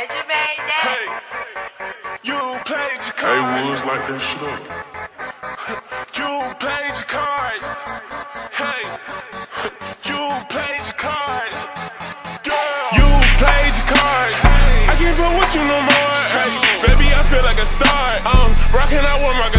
But you made that. Hey, you played your cards. Hey, Woods like that shit up. You played your cards. Hey, you played your cards. Girl, you played your cards. I can't run with you no more. Hey, baby, I feel like a star. I'm rocking out with my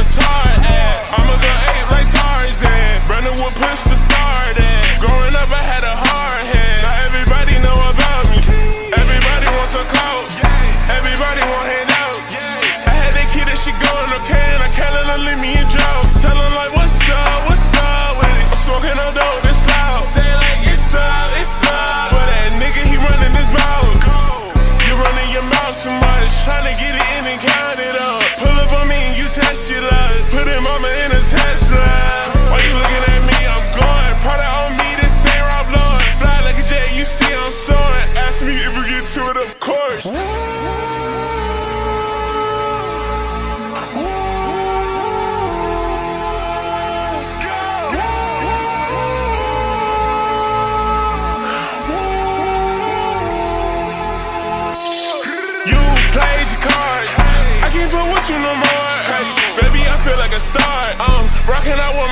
you no more. Hey, baby, I feel like a star. I'm rocking out with my.